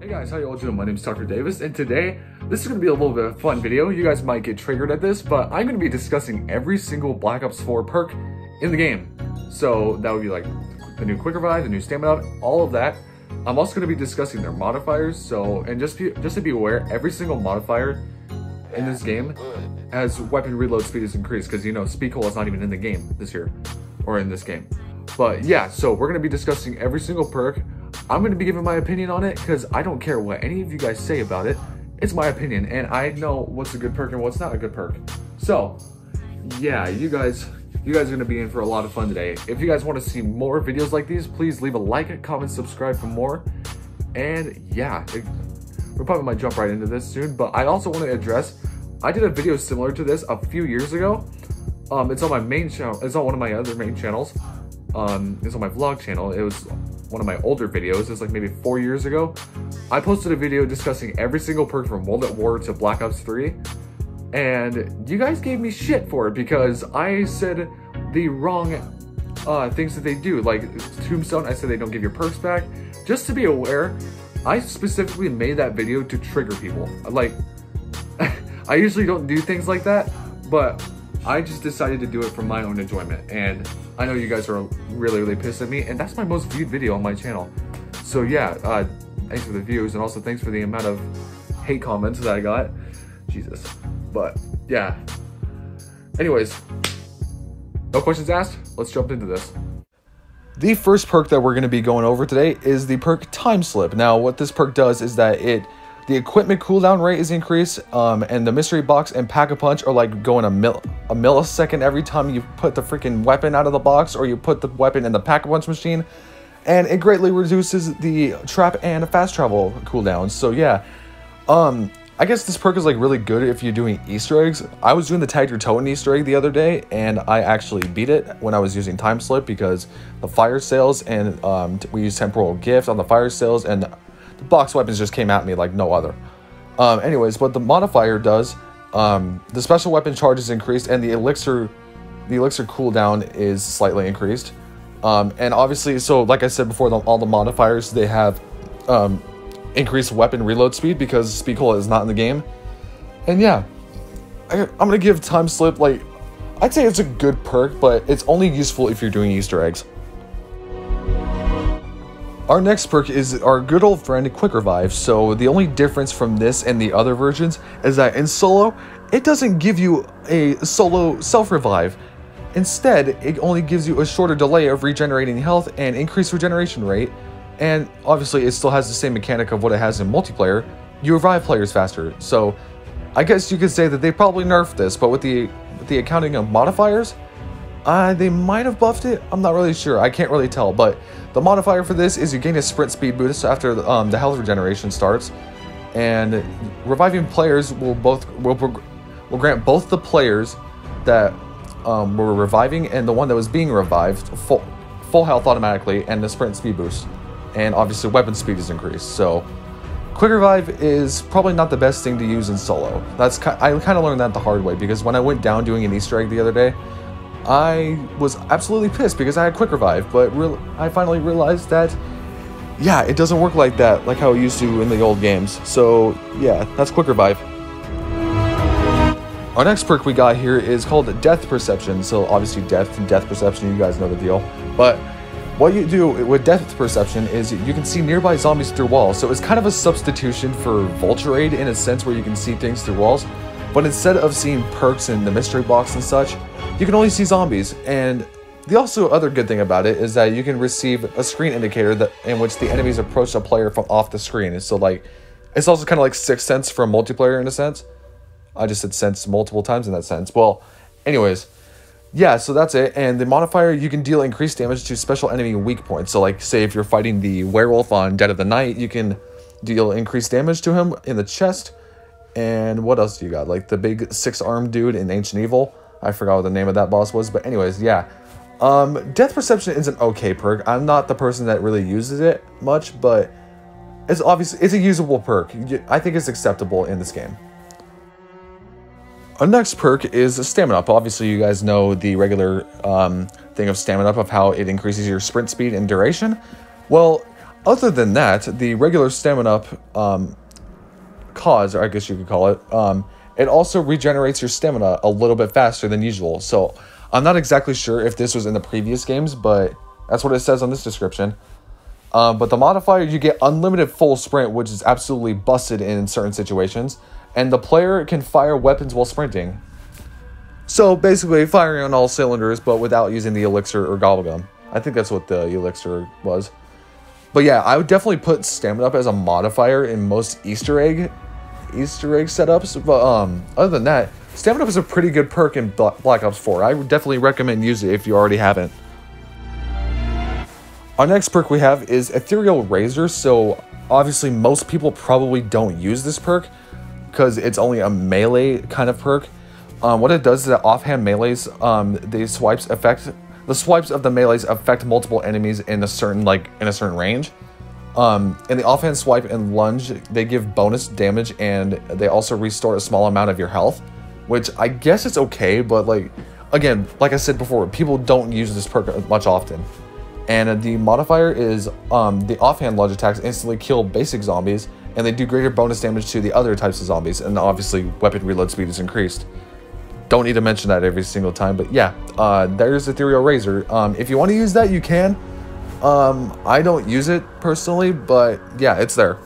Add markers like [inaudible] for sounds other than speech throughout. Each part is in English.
Hey guys, how you all doing? My name is Tucker Davis, and today, this is going to be a little bit of a fun video. You guys might get triggered at this, but I'm going to be discussing every single Black Ops 4 perk in the game. So that would be like the new Quick Revive, the new Stamina all of that. I'm also going to be discussing their modifiers, so, and just, be, just to be aware, every single modifier in this game has weapon reload speed is increased, because you know, Speed Cola is not even in the game this year, or in this game. But yeah, so we're going to be discussing every single perk. I'm going to be giving my opinion on it because I don't care what any of you guys say about it. It's my opinion, and I know what's a good perk and what's not a good perk. So, yeah, you guys, you guys are going to be in for a lot of fun today. If you guys want to see more videos like these, please leave a like, a comment, subscribe for more. And yeah, it, we're probably might jump right into this soon, but I also want to address, I did a video similar to this a few years ago. Um, it's on my main channel, it's on one of my other main channels. Um, it's on my vlog channel. It was one of my older videos. It's like maybe four years ago. I posted a video discussing every single perk from World at War to Black Ops 3. And you guys gave me shit for it because I said the wrong uh, things that they do. Like Tombstone, I said they don't give your perks back. Just to be aware, I specifically made that video to trigger people. Like, [laughs] I usually don't do things like that, but I just decided to do it for my own enjoyment. And I know you guys are really, really pissed at me. And that's my most viewed video on my channel. So yeah, uh, thanks for the views. And also thanks for the amount of hate comments that I got. Jesus. But yeah. Anyways, no questions asked. Let's jump into this. The first perk that we're going to be going over today is the perk Time Slip. Now, what this perk does is that it the equipment cooldown rate is increased, um, and the mystery box and pack a punch are like going a mil a millisecond every time you put the freaking weapon out of the box or you put the weapon in the pack a punch machine, and it greatly reduces the trap and fast travel cooldowns. So yeah, um, I guess this perk is like really good if you're doing Easter eggs. I was doing the Tag der Toten Easter egg the other day, and I actually beat it when I was using time slip because the fire sales and um, we use temporal gift on the fire sales and the box weapons just came at me like no other. Um, anyways, what the modifier does, um, the special weapon charge is increased and the elixir, the elixir cooldown is slightly increased. Um, and obviously, so like I said before, the, all the modifiers, they have um, increased weapon reload speed because Speed Cola is not in the game. And yeah, I, I'm going to give Time Slip, like, I'd say it's a good perk, but it's only useful if you're doing Easter eggs. Our next perk is our good old friend Quick Revive. So the only difference from this and the other versions is that in solo, it doesn't give you a solo self-revive. Instead, it only gives you a shorter delay of regenerating health and increased regeneration rate. And obviously, it still has the same mechanic of what it has in multiplayer. You revive players faster. So I guess you could say that they probably nerfed this, but with the, with the accounting of modifiers, uh, they might have buffed it. I'm not really sure. I can't really tell. But the modifier for this is you gain a sprint speed boost after um, the health regeneration starts, and reviving players will both will, will grant both the players that um, were reviving and the one that was being revived full full health automatically and the sprint speed boost, and obviously weapon speed is increased. So. Quick Revive is probably not the best thing to use in solo. That's I kind of learned that the hard way because when I went down doing an Easter egg the other day, I was absolutely pissed because I had quick revive, but I finally realized that, yeah, it doesn't work like that, like how it used to in the old games. So, yeah, that's quick revive. Our next perk we got here is called Death Perception. So, obviously, death and death perception, you guys know the deal. But what you do with Death Perception is you can see nearby zombies through walls. So, it's kind of a substitution for Vulture Aid in a sense where you can see things through walls. But instead of seeing perks in the mystery box and such, you can only see zombies. And the also other good thing about it is that you can receive a screen indicator that in which the enemies approach a player from off the screen. So like, it's also kind of like Sixth Sense for multiplayer in a sense. I just said sense multiple times in that sense. Well, anyways, yeah, so that's it. And the modifier, you can deal increased damage to special enemy weak points. So like, say if you're fighting the werewolf on Dead of the Night, you can deal increased damage to him in the chest. And what else do you got? Like the big six-armed dude in Ancient Evil. I forgot what the name of that boss was, but anyways, yeah. Um, Death Perception is an okay perk. I'm not the person that really uses it much, but it's obviously it's a usable perk. I think it's acceptable in this game. Our next perk is Stamina Up. Obviously, you guys know the regular um, thing of Stamina Up of how it increases your sprint speed and duration. Well, other than that, the regular stamina up um, cause, or I guess you could call it, um, it also regenerates your stamina a little bit faster than usual. So I'm not exactly sure if this was in the previous games, but that's what it says on this description. Um, but the modifier, you get unlimited full sprint, which is absolutely busted in certain situations. And the player can fire weapons while sprinting. So basically, firing on all cylinders, but without using the elixir or gobblegum. I think that's what the elixir was. But yeah, I would definitely put stamina up as a modifier in most Easter egg Easter egg setups. But um, other than that, stamina up is a pretty good perk in Black Ops 4. I would definitely recommend using it if you already haven't. Our next perk we have is Ethereal Razor. So obviously most people probably don't use this perk because it's only a melee kind of perk. Um, what it does is that offhand melees, um, the swipes affect the swipes of the melees affect multiple enemies in a certain like in a certain range. Um, in the offhand swipe and lunge, they give bonus damage and they also restore a small amount of your health, which I guess it's okay, but like again, like I said before, people don't use this perk much often. And the modifier is um, the offhand lunge attacks instantly kill basic zombies, and they do greater bonus damage to the other types of zombies, and obviously weapon reload speed is increased. Don't need to mention that every single time, but yeah, uh, there's Ethereal Razor. Um, if you want to use that, you can. Um, I don't use it personally, but yeah, it's there.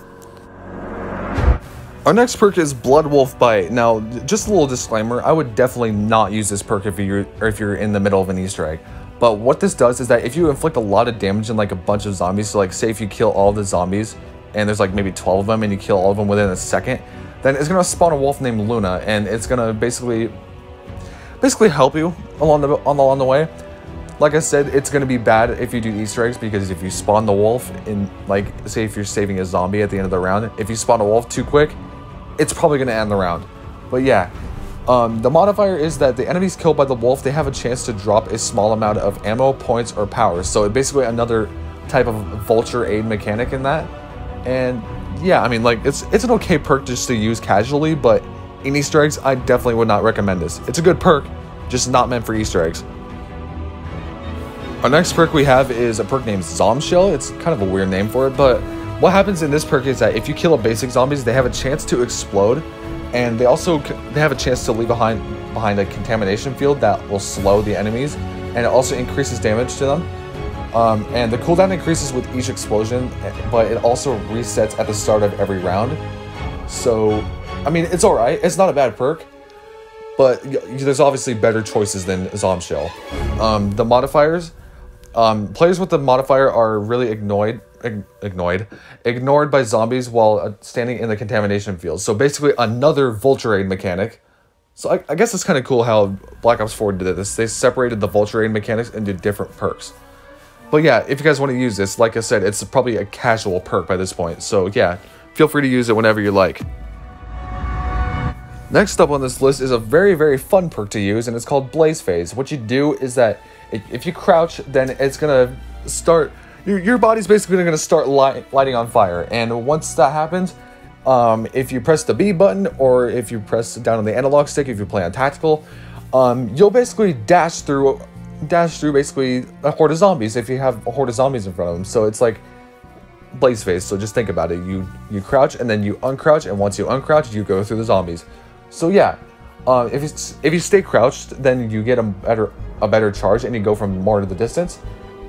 Our next perk is Blood Wolf Bite. Now, just a little disclaimer, I would definitely not use this perk if you're if you're in the middle of an Easter egg. But what this does is that if you inflict a lot of damage in like a bunch of zombies, so like say if you kill all the zombies and there's like maybe 12 of them and you kill all of them within a second, then it's gonna spawn a wolf named Luna and it's gonna basically basically help you along the along the way. Like I said, it's gonna be bad if you do Easter eggs because if you spawn the wolf in like say if you're saving a zombie at the end of the round, if you spawn a wolf too quick, it's probably gonna end the round. But yeah, um, the modifier is that the enemies killed by the wolf, they have a chance to drop a small amount of ammo, points, or powers. So basically another type of vulture aid mechanic in that. And yeah, I mean, like, it's, it's an okay perk just to use casually, but in Easter eggs, I definitely would not recommend this. It's a good perk, just not meant for Easter eggs. Our next perk we have is a perk named Zombshell. It's kind of a weird name for it, but what happens in this perk is that if you kill a basic zombies, they have a chance to explode and they also they have a chance to leave behind behind a contamination field that will slow the enemies, and it also increases damage to them. Um, and the cooldown increases with each explosion, but it also resets at the start of every round. So, I mean, it's alright. It's not a bad perk, but there's obviously better choices than Zombshell. Um, the modifiers, um, players with the modifier are really ignored ignored, ignored by zombies while uh, standing in the contamination field. So basically, another vulture aid mechanic. So I, I guess it's kind of cool how Black Ops 4 did this. They separated the vulture aid mechanics into different perks. But yeah, if you guys want to use this, like I said, it's probably a casual perk by this point. So yeah, feel free to use it whenever you like. Next up on this list is a very, very fun perk to use, and it's called Blaze Phase. What you do is that if you crouch, then it's to start your, your body's basically to start light, lighting on fire. And once that happens, um, if you press the B button or if you press down on the analog stick, if you play on tactical, um, you'll basically dash through, dash through basically a horde of zombies if you have a horde of zombies in front of them. So it's like blaze phase. So just think about it. You you crouch and then you uncrouch, and once you uncrouch, you go through the zombies. So yeah, uh, if you if you stay crouched, then you get a better a better charge, and you go from more to the distance.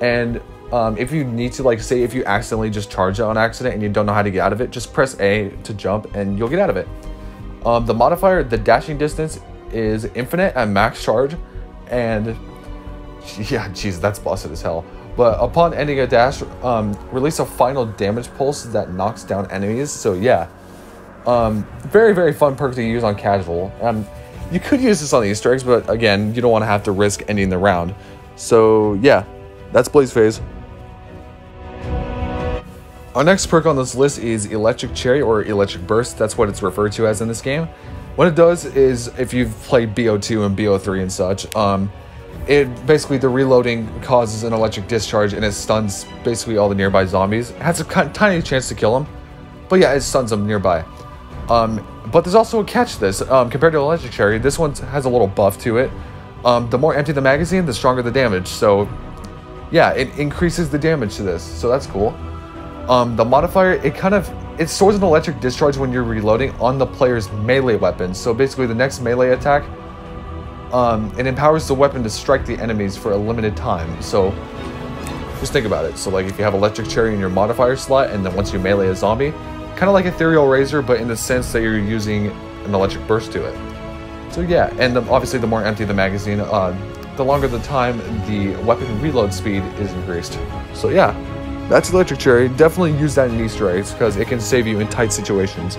And um, if you need to, like, say if you accidentally just charge it on accident and you don't know how to get out of it, just press A to jump and you'll get out of it. Um, the modifier, the dashing distance is infinite at max charge, and [laughs] yeah, jeez, that's busted as hell. But upon ending a dash, um, release a final damage pulse that knocks down enemies. So yeah, um, very very fun perk to use on casual. Um, you could use this on the Easter eggs, but again, you don't want to have to risk ending the round. So yeah, that's Blaze Phase. Our next perk on this list is Electric Cherry or Electric Burst. That's what it's referred to as in this game. What it does is, if you've played BO2 and BO3 and such, um, it basically the reloading causes an electric discharge and it stuns basically all the nearby zombies. It has a tiny chance to kill them, but yeah, it stuns them nearby. Um, but there's also a catch to this. Um, compared to Electric Cherry, this one has a little buff to it. Um, the more empty the magazine, the stronger the damage. So yeah, it increases the damage to this. So that's cool. Um, the modifier, it kind of, it stores an electric discharge when you're reloading on the player's melee weapon. So basically the next melee attack, um, it empowers the weapon to strike the enemies for a limited time. So just think about it. So like if you have electric cherry in your modifier slot and then once you melee a zombie, kind of like a ethereal razor, but in the sense that you're using an electric burst to it. So yeah, and the, obviously the more empty the magazine, uh, the longer the time the weapon reload speed is increased. So yeah, that's Electric Cherry. Definitely use that in Easter eggs because it can save you in tight situations.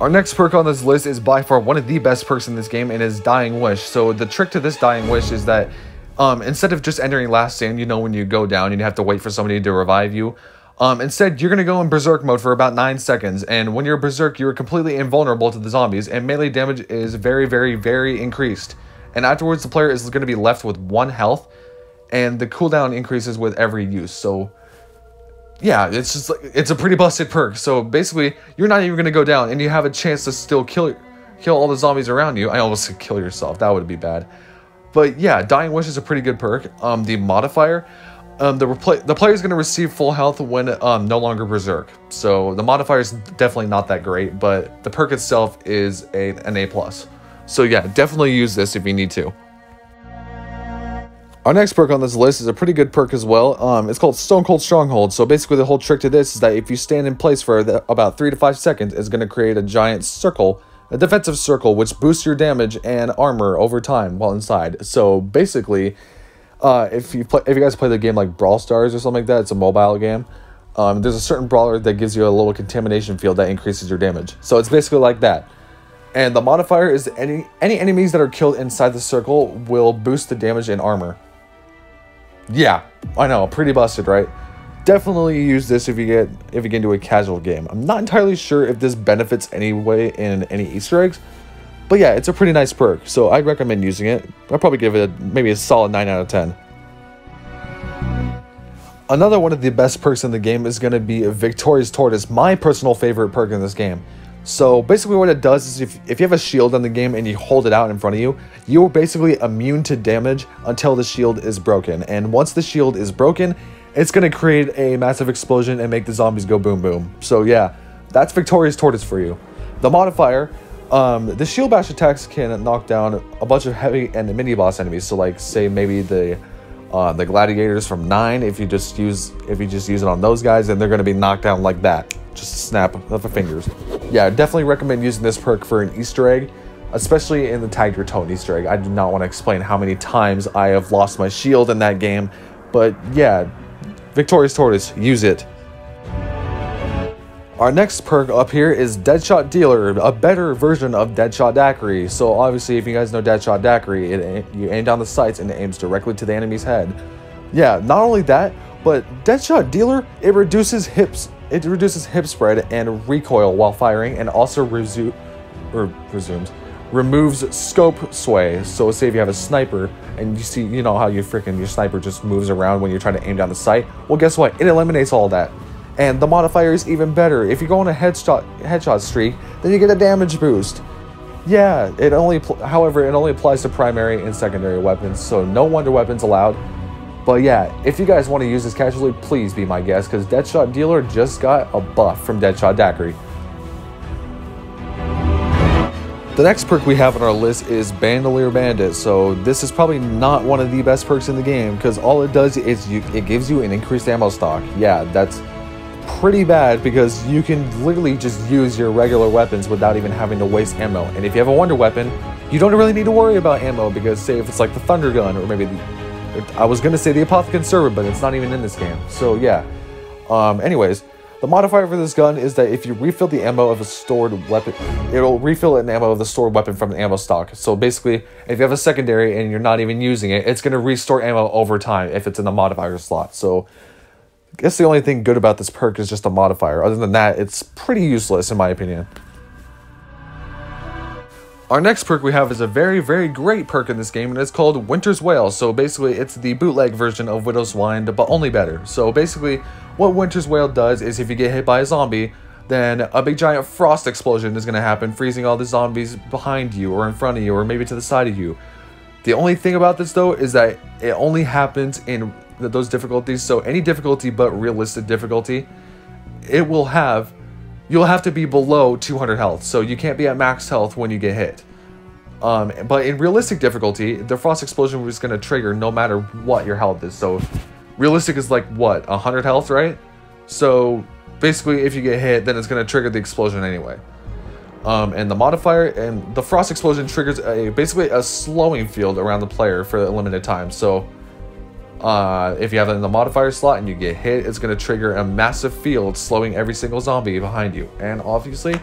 Our next perk on this list is by far one of the best perks in this game and is Dying Wish. So the trick to this Dying Wish is that um, instead of just entering last stand, you know when you go down and you have to wait for somebody to revive you, um, instead, you're going to go in Berserk mode for about 9 seconds, and when you're Berserk, you're completely invulnerable to the zombies, and melee damage is very, very, very increased. And afterwards, the player is going to be left with 1 health, and the cooldown increases with every use. So yeah, it's just like it's a pretty busted perk. So basically, you're not even gonna go down, and you have a chance to still kill kill all the zombies around you. I almost said [laughs] kill yourself. That would be bad. But yeah, Dying Wish is a pretty good perk. Um, the modifier, um, the repl- the player is gonna receive full health when um no longer berserk. So the modifier is definitely not that great, but the perk itself is a an A plus. So yeah, definitely use this if you need to. Our next perk on this list is a pretty good perk as well. Um, it's called Stone Cold Stronghold. So basically the whole trick to this is that if you stand in place for the, about 3 to 5 seconds, it's going to create a giant circle, a defensive circle, which boosts your damage and armor over time while inside. So basically, uh, if you play, if you guys play the game like Brawl Stars or something like that, it's a mobile game. Um, there's a certain brawler that gives you a little contamination field that increases your damage. So it's basically like that. And the modifier is any any enemies that are killed inside the circle will boost the damage and armor. Yeah, I know, pretty busted, right? Definitely use this if you get if you get into a casual game. I'm not entirely sure if this benefits any way in any Easter eggs, but yeah, it's a pretty nice perk, so I'd recommend using it. I'd probably give it a, maybe a solid 9 out of 10. Another one of the best perks in the game is going to be Victorious Tortoise, my personal favorite perk in this game. So basically what it does is if, if you have a shield in the game and you hold it out in front of you, you're basically immune to damage until the shield is broken. And once the shield is broken, it's going to create a massive explosion and make the zombies go boom boom. So yeah, that's Victorious Tortoise for you. The modifier, um, the shield bash attacks can knock down a bunch of heavy and mini boss enemies. So like say maybe the uh, the gladiators from nine. If you just use if you just use it on those guys, then they're going to be knocked down like that. Just snap of the fingers. Yeah, I definitely recommend using this perk for an Easter egg, especially in the Your Tone Easter egg. I do not want to explain how many times I have lost my shield in that game, but yeah, Victorious Tortoise, use it. Our next perk up here is Deadshot Dealer, a better version of Deadshot Daiquiri. So obviously, if you guys know Deadshot Daiquiri, it, you aim down the sights and it aims directly to the enemy's head. Yeah, not only that, but Deadshot Dealer, it reduces hips it reduces hip spread and recoil while firing and also resu or resumes removes scope sway. So say if you have a sniper and you see, you know how you freaking your sniper just moves around when you're trying to aim down the sight. Well, guess what? It eliminates all that. And the modifier is even better. If you go on a headshot headshot streak, then you get a damage boost. Yeah, it only however it only applies to primary and secondary weapons, so no wonder weapons allowed. But yeah, if you guys want to use this casually, please be my guest because Deadshot Dealer just got a buff from Deadshot Daiquiri. The next perk we have on our list is Bandolier Bandit. So this is probably not one of the best perks in the game because all it does is you, it gives you an increased ammo stock. Yeah, that's pretty bad because you can literally just use your regular weapons without even having to waste ammo. And if you have a wonder weapon, you don't really need to worry about ammo because say if it's like the Thunder Gun or maybe the I was gonna say the Apothicon Servant, but it's not even in this game. So yeah. Um, anyways, the modifier for this gun is that if you refill the ammo of a stored weapon, it'll refill an ammo of the stored weapon from the ammo stock. So basically, if you have a secondary and you're not even using it, it's gonna restore ammo over time if it's in the modifier slot. So I guess the only thing good about this perk is just a modifier. Other than that, it's pretty useless in my opinion. Our next perk we have is a very, very great perk in this game, and it's called Winter's Wail. So basically, it's the bootleg version of Widow's Wine, but only better. So basically, what Winter's Wail does is if you get hit by a zombie, then a big giant frost explosion is going to happen, freezing all the zombies behind you, or in front of you, or maybe to the side of you. The only thing about this, though, is that it only happens in those difficulties. So any difficulty but realistic difficulty, it will have you'll have to be below 200 health. So you can't be at max health when you get hit. Um, but in realistic difficulty, the frost explosion was going to trigger no matter what your health is. So realistic is like what 100 health, right? So basically, if you get hit, then it's going to trigger the explosion anyway. Um, and the modifier and the frost explosion triggers a basically a slowing field around the player for a limited time. So uh, if you have it in the modifier slot and you get hit, it's going to trigger a massive field slowing every single zombie behind you. And obviously,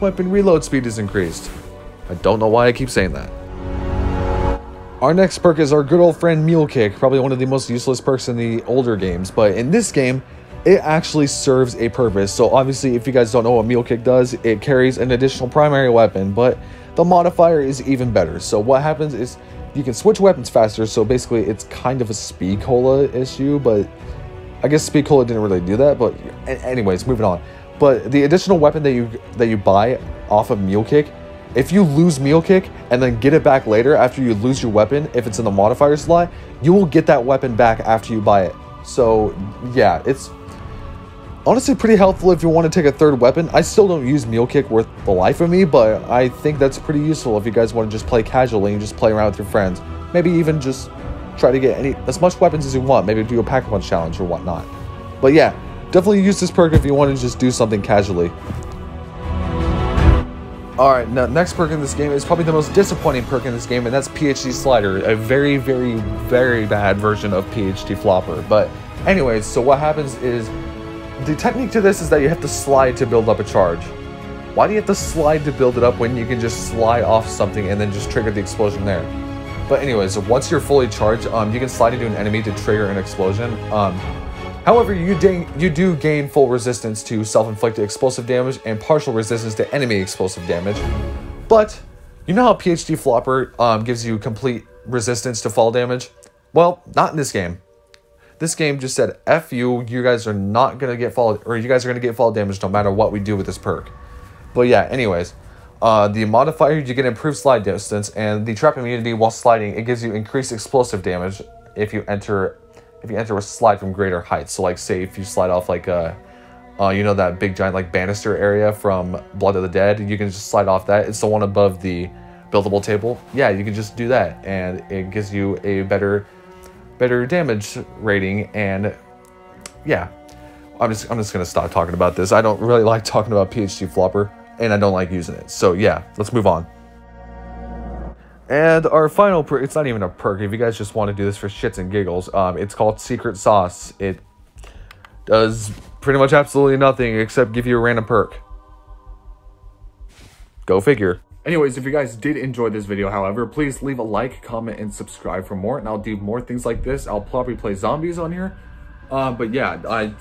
weapon reload speed is increased. I don't know why I keep saying that. Our next perk is our good old friend Mule Kick, probably one of the most useless perks in the older games, but in this game, it actually serves a purpose. So obviously, if you guys don't know what Mule Kick does, it carries an additional primary weapon, but the modifier is even better. So what happens is you can switch weapons faster, so basically it's kind of a speed cola issue, but I guess speed cola didn't really do that, but anyways, moving on. But the additional weapon that you that you buy off of Mule Kick, if you lose Mule Kick and then get it back later after you lose your weapon, if it's in the modifier slot, you will get that weapon back after you buy it. So yeah, it's honestly pretty helpful if you want to take a third weapon. I still don't use Mule Kick worth the life of me, but I think that's pretty useful if you guys want to just play casually and just play around with your friends. Maybe even just try to get any as much weapons as you want. Maybe do a pack-a-punch challenge or whatnot. But yeah, definitely use this perk if you want to just do something casually. Alright, now next perk in this game is probably the most disappointing perk in this game, and that's PhD Slider, a very, very, very bad version of PhD Flopper. But anyways, so what happens is the technique to this is that you have to slide to build up a charge. Why do you have to slide to build it up when you can just slide off something and then just trigger the explosion there? But anyways, once you're fully charged, um, you can slide into an enemy to trigger an explosion. Um, however, you, you do gain full resistance to self-inflicted explosive damage and partial resistance to enemy explosive damage. But, you know how PhD Flopper um, gives you complete resistance to fall damage? Well, not in this game. This game just said, F you, you guys are not going to get fall, or you guys are going to get fall damage no matter what we do with this perk. But yeah, anyways, uh, the modifier, you get improved slide distance, and the trap immunity while sliding, it gives you increased explosive damage if you enter if you enter a slide from greater heights. So like say if you slide off like a, uh, uh, you know that big giant like banister area from Blood of the Dead, you can just slide off that. It's the one above the buildable table. Yeah, you can just do that, and it gives you a better better damage rating, and yeah, I'm just I'm just gonna stop talking about this. I don't really like talking about PhD Flopper, and I don't like using it. So yeah, let's move on. And our final perk, it's not even a perk. If you guys just want to do this for shits and giggles, um, it's called Secret Sauce. It does pretty much absolutely nothing except give you a random perk. Go figure. Anyways, if you guys did enjoy this video, however, please leave a like, comment, and subscribe for more, and I'll do more things like this. I'll probably play zombies on here. Uh, but yeah, I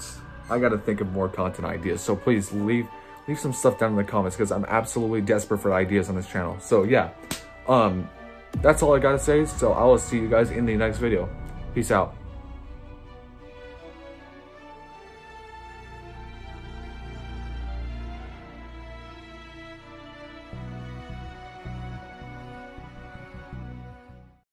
I gotta think of more content ideas, so please leave leave some stuff down in the comments, because I'm absolutely desperate for ideas on this channel. So yeah, um, that's all I gotta say, so I will see you guys in the next video. Peace out.